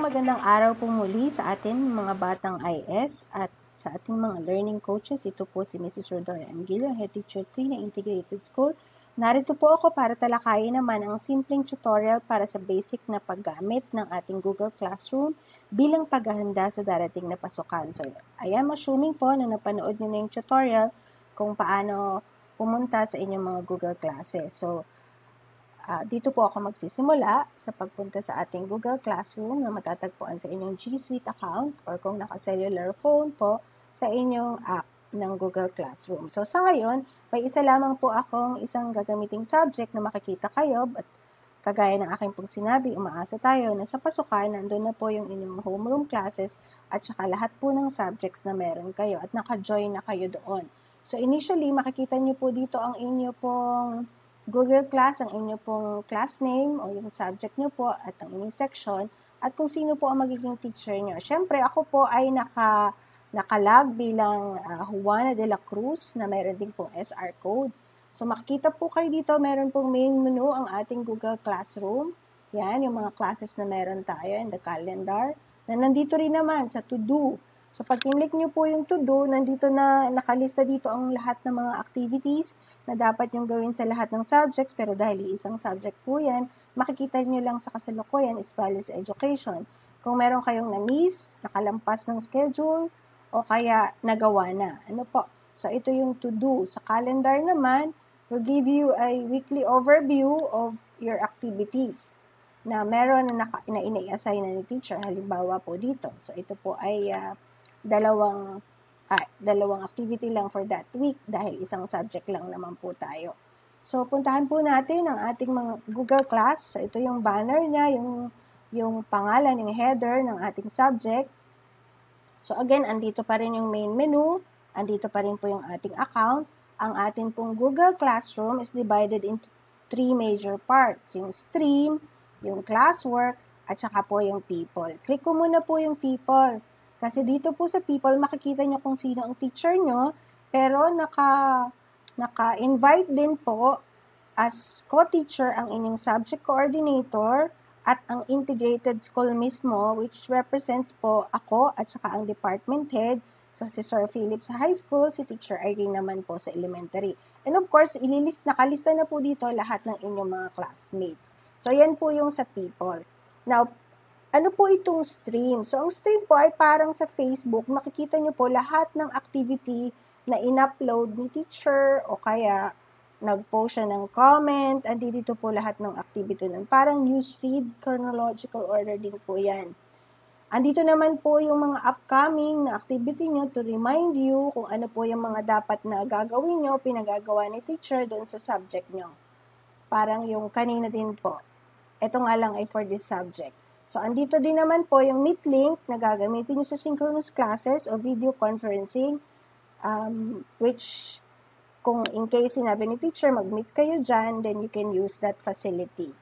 Isang magandang araw po muli sa atin mga batang IS at sa ating mga learning coaches. Ito po si Mrs. Rodora Angelo, Head Teacher 3 ng Integrated School. Narito po ako para talakayin naman ang simpleng tutorial para sa basic na paggamit ng ating Google Classroom bilang paghahanda sa darating na pasukan. So, I am assuming po na napanood niyo na yung tutorial kung paano pumunta sa inyong mga Google classes. So, Uh, dito po ako magsisimula sa pagpunta sa ating Google Classroom na matatagpuan sa inyong G Suite account or kung naka-cellular phone po sa inyong app ng Google Classroom. So sa ngayon, may isa lamang po akong isang gagamiting subject na makikita kayo at kagaya ng aking pong sinabi, umaasa tayo na sa pasukan, nandun na po yung inyong homeroom classes at saka lahat po ng subjects na meron kayo at naka-join na kayo doon. So initially, makikita niyo po dito ang inyo pong Google Class ang inyo pong class name o yung subject nyo po at ang inyong section at kung sino po ang magiging teacher nyo. Siyempre, ako po ay naka, nakalag bilang uh, Juana de la Cruz na meron din pong SR code. So, makikita po kayo dito, meron pong main menu ang ating Google Classroom. Yan, yung mga classes na meron tayo in the calendar. Na nandito rin naman sa to-do. So, pag kinlik nyo po yung to-do, nandito na nakalista dito ang lahat ng mga activities na dapat yung gawin sa lahat ng subjects. Pero dahil isang subject po yan, makikita nyo lang sa kasalukuyan is values education. Kung meron kayong na-miss, nakalampas ng schedule, o kaya nagawa na. Ano po? So, ito yung to-do. Sa calendar naman, will give you a weekly overview of your activities na meron na, naka, na ina-assign na ni teacher. Halimbawa po dito. So, ito po ay uh, dalawang ah, dalawang activity lang for that week dahil isang subject lang naman po tayo. So, puntahan po natin ang ating mga Google Class. Ito yung banner niya, yung, yung pangalan, yung header ng ating subject. So, again, andito pa rin yung main menu. Andito pa rin po yung ating account. Ang ating pong Google Classroom is divided into three major parts. Yung stream, yung classwork, at saka po yung people. Click ko muna po yung people. Kasi dito po sa people, makikita nyo kung sino ang teacher nyo, pero naka, naka-invite din po as co-teacher ang inyong subject coordinator at ang integrated school mismo, which represents po ako at saka ang department head. So, si Sir Philip sa high school, si Teacher Irene naman po sa elementary. And of course, ililist, nakalista na po dito lahat ng inyong mga classmates. So, yan po yung sa people. Now, ano po itong stream? So, ang stream po ay parang sa Facebook, makikita nyo po lahat ng activity na in-upload ni teacher o kaya nag-post siya ng comment, andi dito po lahat ng activity nun. Parang newsfeed, chronological order din po yan. Andito naman po yung mga upcoming na activity nyo to remind you kung ano po yung mga dapat na gagawin nyo, pinagagawa ni teacher doon sa subject nyo. Parang yung kanina din po. Ito nga lang ay for this subject. So, andito din naman po yung Meet link na gagamitin nyo sa synchronous classes o video conferencing, um, which kung in case sinabi ni teacher, mag-meet kayo dyan, then you can use that facility.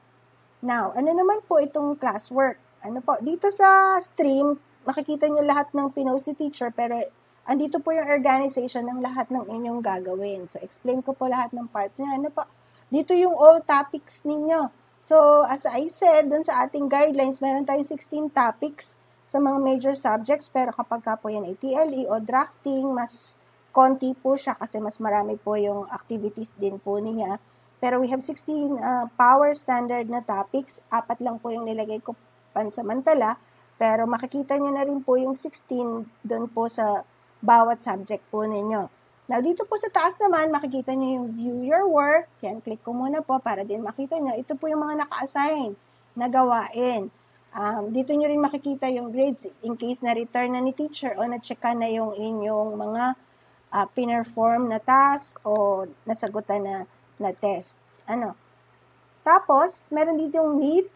Now, ano naman po itong classwork? Ano po, dito sa stream, makikita nyo lahat ng pinost ni teacher, pero andito po yung organization ng lahat ng inyong gagawin. So, explain ko po lahat ng parts niya. Ano po, dito yung all topics ninyo. So, as I said, dun sa ating guidelines, meron tayong 16 topics sa mga major subjects, pero kapag ka po yan ay TLE o drafting, mas konti po siya kasi mas marami po yung activities din po niya. Pero we have 16 uh, power standard na topics, apat lang po yung nilagay ko pansamantala, pero makikita niyo na rin po yung 16 doon po sa bawat subject po ninyo. Now, dito po sa taas naman, makikita nyo yung view your work. Yan, click ko muna po para din makita nyo. Ito po yung mga naka-assign na gawain. Um, dito nyo rin makikita yung grades in case na return na ni teacher o na-checka na yung inyong mga uh, pinerform na task o nasagutan na, na tests. Ano? Tapos, meron dito yung meet.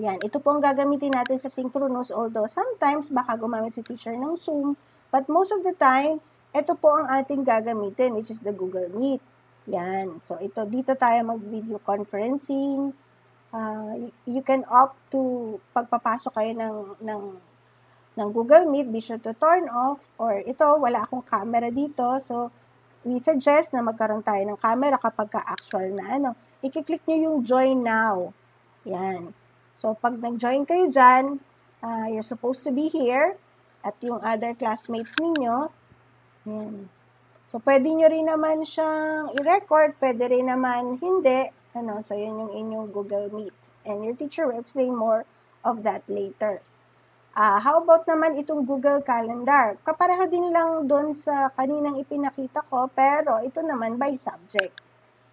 Yan, ito po ang gagamitin natin sa synchronous although sometimes baka gumamit si teacher ng Zoom. But most of the time, ito po ang ating gagamitin, which is the Google Meet. Yan. So, ito, dito tayo mag-video conferencing. Uh, you can opt to, pagpapasok kayo ng, ng, ng Google Meet, be sure to turn off. Or ito, wala akong camera dito. So, we suggest na magkaroon tayo ng camera kapag ka-actual na ano. I-click nyo yung join now. Yan. So, pag nag-join kayo dyan, uh, you're supposed to be here at yung other classmates ninyo. Yan. So, pwede nyo rin naman siyang i-record, pwede rin naman hindi. Ano, so, yan yung inyong Google Meet. And your teacher will explain more of that later. Uh, how about naman itong Google Calendar? Kapareha din lang doon sa kaninang ipinakita ko, pero ito naman by subject.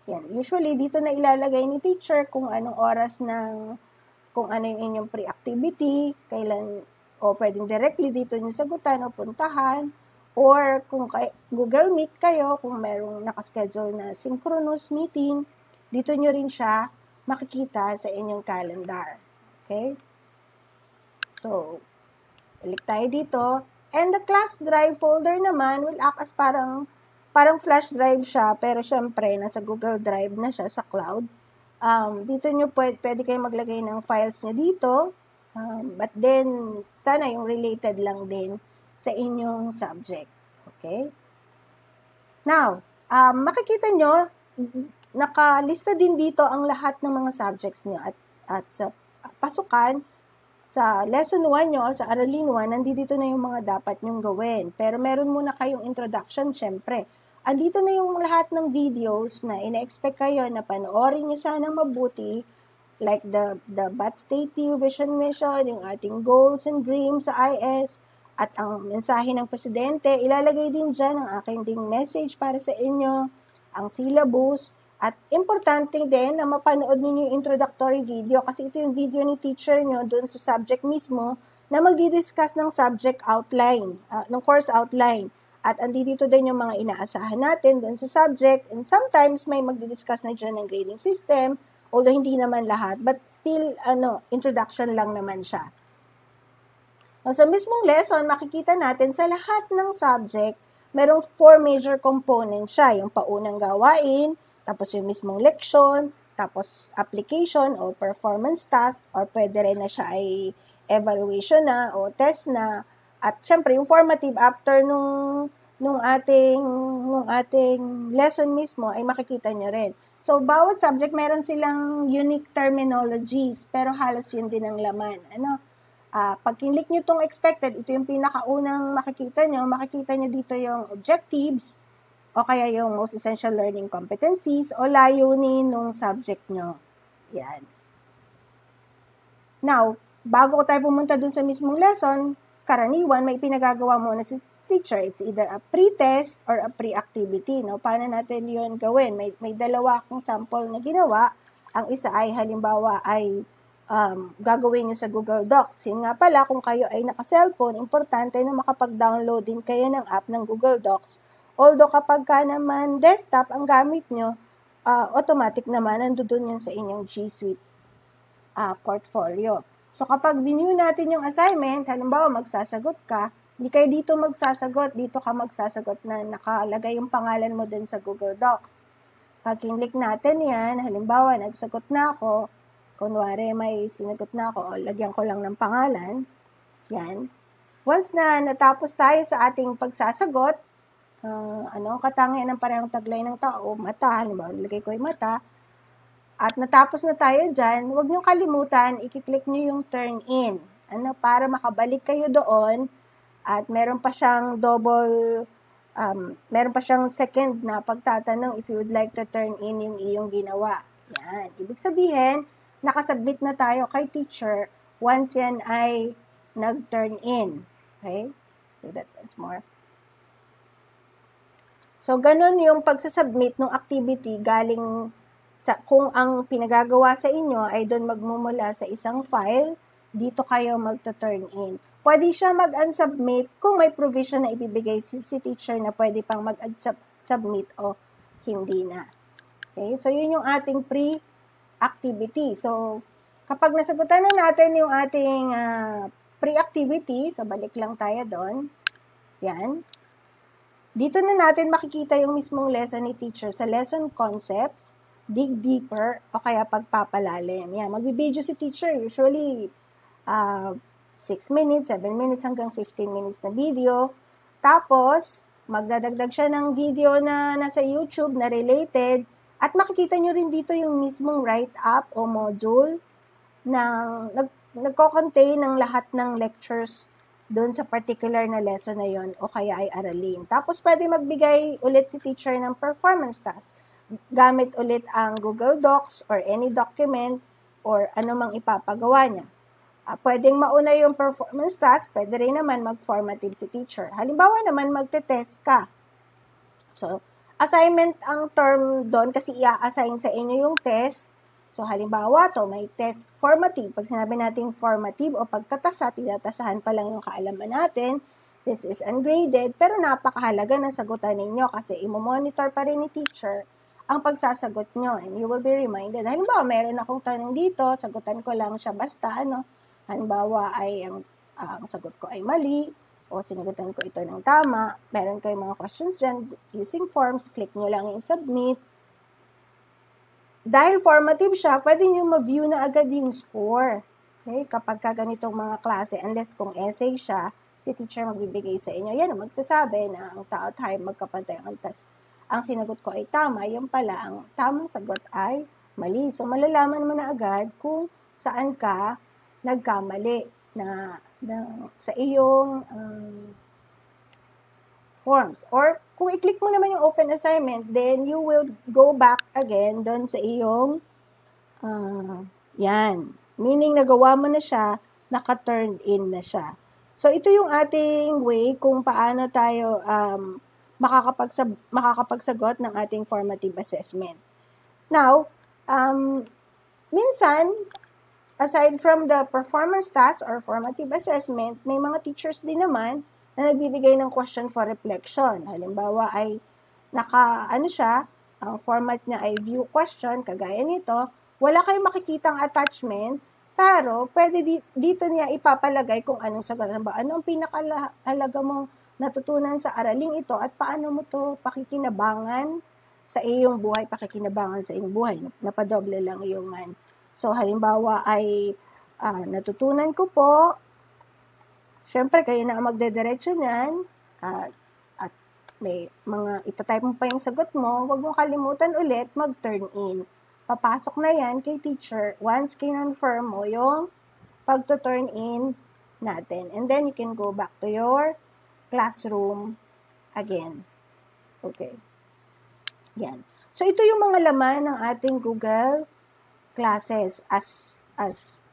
Yan. Usually, dito na ilalagay ni teacher kung anong oras ng, kung ano yung inyong pre-activity, kailan, o pwedeng directly dito nyo sagutan o puntahan, Or kung kay, Google Meet kayo, kung merong nakaschedule na synchronous meeting, dito nyo rin siya makikita sa inyong calendar. Okay? So, balik tayo dito. And the class drive folder naman will act as parang parang flash drive siya, pero syempre, nasa Google Drive na siya sa cloud. Um, dito nyo pwede, pwede kayo maglagay ng files nyo dito. Um, but then, sana yung related lang din sa inyong subject. Okay? Now, um, makikita nyo, nakalista din dito ang lahat ng mga subjects nyo at, at sa pasukan, sa lesson 1 nyo, sa aralin 1, nandito na yung mga dapat nyong gawin. Pero meron muna kayong introduction, syempre. Andito na yung lahat ng videos na ina-expect kayo na panoorin nyo sanang mabuti, like the, the BAT State Vision Mission, yung ating goals and dreams sa IS, at ang mensahe ng presidente, ilalagay din dyan ang aking ding message para sa inyo, ang syllabus, at importante din na mapanood ninyo yung introductory video kasi ito yung video ni teacher nyo doon sa subject mismo na magdi-discuss ng subject outline, uh, ng course outline. At andito din yung mga inaasahan natin doon sa subject and sometimes may magdi-discuss na dyan ng grading system, although hindi naman lahat, but still, ano, introduction lang naman siya. Sa mismong lesson, makikita natin sa lahat ng subject, merong four major components siya. Yung paunang gawain, tapos yung mismong leksyon, tapos application o performance task, or pwede rin na siya ay evaluation na o test na. At syempre, yung formative after nung nung ating nung ating lesson mismo ay makikita nyo rin. So, bawat subject meron silang unique terminologies, pero halos yun din ang laman. Ano? Uh, pag kinlik nyo itong expected, ito yung pinakaunang makikita nyo. Makikita nyo dito yung objectives o kaya yung most essential learning competencies o layunin ng subject nyo. Yan. Now, bago ko tayo pumunta dun sa mismong lesson, karaniwan may pinagagawa muna si teacher. It's either a pre-test or a pre-activity. No? Paano natin yon gawin? May, may dalawa akong sample na ginawa. Ang isa ay halimbawa ay um, gagawin nyo sa Google Docs. Yun nga pala, kung kayo ay naka-cellphone, importante na makapag-download din kayo ng app ng Google Docs. Although kapag ka naman desktop ang gamit nyo, uh, automatic naman nandoon yun sa inyong G Suite uh, portfolio. So kapag view natin yung assignment, halimbawa magsasagot ka, hindi kayo dito magsasagot, dito ka magsasagot na nakalagay yung pangalan mo din sa Google Docs. Pag kinlik natin yan, halimbawa nagsagot na ako, kunwari may sinagot na ako, lagyan ko lang ng pangalan, yan. Once na natapos tayo sa ating pagsasagot, uh, ano, katangian ng parehong taglay ng tao, mata, halimbawa, nilagay ko yung mata, at natapos na tayo dyan, huwag nyo kalimutan, ikiklik nyo yung turn in. Ano, para makabalik kayo doon, at meron pa siyang double, um, meron pa siyang second na pagtatanong if you would like to turn in yung iyong ginawa. Yan. Ibig sabihin, nakasubmit na tayo kay teacher once yan ay nag-turn in. Okay? Do that once more. So, ganun yung pagsasubmit ng activity galing sa, kung ang pinagagawa sa inyo ay doon magmumula sa isang file, dito kayo magto-turn in. Pwede siya mag-unsubmit kung may provision na ibibigay si, si teacher na pwede pang mag-unsubmit o hindi na. Okay? So, yun yung ating pre activity. So, kapag nasagutan na natin yung ating uh, pre-activity, so balik lang tayo doon. Yan. Dito na natin makikita yung mismong lesson ni teacher sa lesson concepts, dig deeper, o kaya pagpapalalim. Yan, magbibideo si teacher. Usually, uh, ah, 6 minutes, 7 minutes hanggang 15 minutes na video. Tapos, magdadagdag siya ng video na nasa YouTube na related at makikita nyo rin dito yung mismong write-up o module na nag, nagko-contain ng lahat ng lectures doon sa particular na lesson na yon o kaya ay aralin. Tapos pwede magbigay ulit si teacher ng performance task. Gamit ulit ang Google Docs or any document or ano mang ipapagawa niya. Uh, pwedeng mauna yung performance task, pwede rin naman mag-formative si teacher. Halimbawa naman, magte-test ka. So, assignment ang term doon kasi i-assign sa inyo yung test. So, halimbawa to, may test formative. Pag sinabi natin formative o pagtatasa, tinatasahan pa lang yung kaalaman natin. This is ungraded, pero napakahalaga na sagutan ninyo kasi imo-monitor pa rin ni teacher ang pagsasagot nyo and you will be reminded. Halimbawa, meron akong tanong dito, sagutan ko lang siya basta ano, Halimbawa ay ang, ang sagot ko ay mali o sinagutan ko ito ng tama. Meron kayong mga questions dyan using forms. Click nyo lang yung submit. Dahil formative siya, pwede nyo ma-view na agad yung score. Okay? Kapag ka ganitong mga klase, unless kung essay siya, si teacher magbibigay sa inyo. Yan, magsasabi na ang tao tayo magkapantay ang test. Ang sinagot ko ay tama, yung pala, ang tamang sagot ay mali. So, malalaman mo na agad kung saan ka nagkamali na, na sa iyong um, forms. Or kung i-click mo naman yung open assignment, then you will go back again doon sa iyong uh, yan. Meaning nagawa mo na siya, naka-turned in na siya. So ito yung ating way kung paano tayo um, makakapagsab makakapagsagot ng ating formative assessment. Now, um, minsan, aside from the performance task or formative assessment, may mga teachers din naman na nagbibigay ng question for reflection. Halimbawa ay naka, ano siya, ang format niya ay view question, kagaya nito, wala kayong makikitang attachment, pero pwede di, dito niya ipapalagay kung anong sagot. Ba, ano ang pinakahalaga mong natutunan sa araling ito at paano mo to pakikinabangan sa iyong buhay, pakikinabangan sa iyong buhay. Napadoble lang yung man. So, halimbawa ay uh, natutunan ko po, syempre kayo na ang magdediretso niyan, uh, at may mga itatype mo pa yung sagot mo, huwag mo kalimutan ulit mag-turn in. Papasok na yan kay teacher once kinonfirm mo yung pag-turn in natin. And then you can go back to your classroom again. Okay. Yan. So, ito yung mga laman ng ating Google classes as as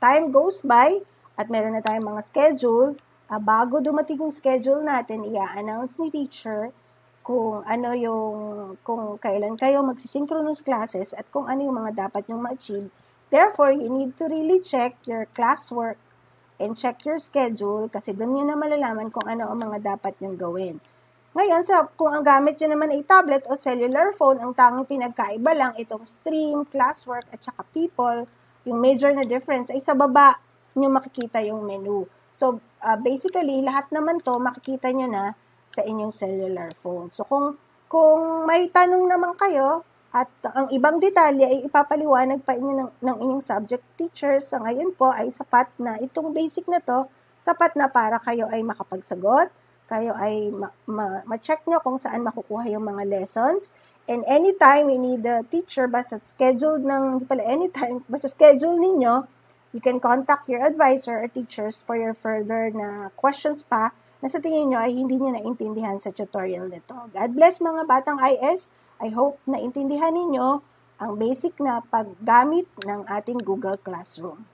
time goes by at meron na tayong mga schedule, uh, bago dumating yung schedule natin, i-announce ni teacher kung ano yung, kung kailan kayo magsisynchronous classes at kung ano yung mga dapat yung ma-achieve. Therefore, you need to really check your classwork and check your schedule kasi doon nyo na malalaman kung ano ang mga dapat yung gawin. Ngayon, sa, kung ang gamit nyo naman ay tablet o cellular phone, ang tanging pinagkaiba lang itong stream, classwork, at saka people, yung major na difference ay sa baba nyo makikita yung menu. So, uh, basically, lahat naman to makikita nyo na sa inyong cellular phone. So, kung, kung may tanong naman kayo, at ang ibang detalye ay ipapaliwanag pa inyo ng, ng inyong subject teachers. Sa ngayon po ay sapat na itong basic na to, sapat na para kayo ay makapagsagot kayo ay ma-check ma- nyo kung saan makukuha yung mga lessons. And anytime you need a teacher, basta scheduled ng, hindi pala anytime, basta schedule ninyo, you can contact your advisor or teachers for your further na questions pa na sa tingin nyo ay hindi nyo naintindihan sa tutorial nito. God bless mga batang IS. I hope na intindihan ninyo ang basic na paggamit ng ating Google Classroom.